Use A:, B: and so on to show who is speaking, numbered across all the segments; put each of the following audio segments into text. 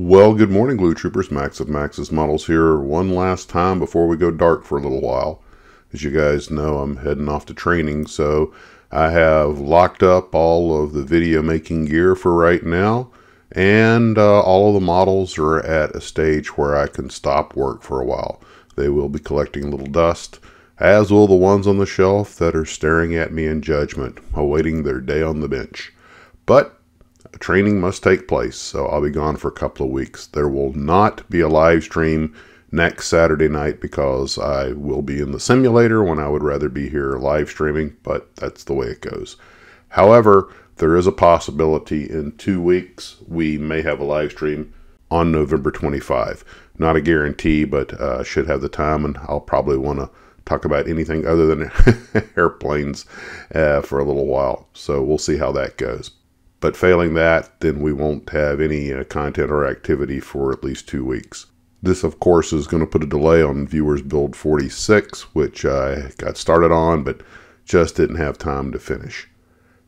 A: Well, good morning, Glue Troopers. Max of Max's Models here one last time before we go dark for a little while. As you guys know, I'm heading off to training, so I have locked up all of the video making gear for right now, and uh, all of the models are at a stage where I can stop work for a while. They will be collecting a little dust, as will the ones on the shelf that are staring at me in judgment, awaiting their day on the bench. But training must take place, so I'll be gone for a couple of weeks. There will not be a live stream next Saturday night because I will be in the simulator when I would rather be here live streaming, but that's the way it goes. However, there is a possibility in two weeks we may have a live stream on November 25. Not a guarantee, but uh, should have the time, and I'll probably want to talk about anything other than airplanes uh, for a little while. So we'll see how that goes. But failing that, then we won't have any uh, content or activity for at least two weeks. This, of course, is going to put a delay on Viewers Build 46, which I got started on, but just didn't have time to finish.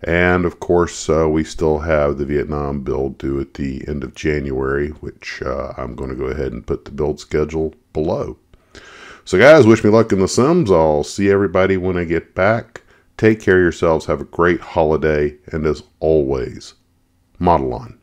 A: And of course, uh, we still have the Vietnam build due at the end of January, which uh, I'm going to go ahead and put the build schedule below. So, guys, wish me luck in the Sims. I'll see everybody when I get back. Take care of yourselves. Have a great holiday. And as always, model on.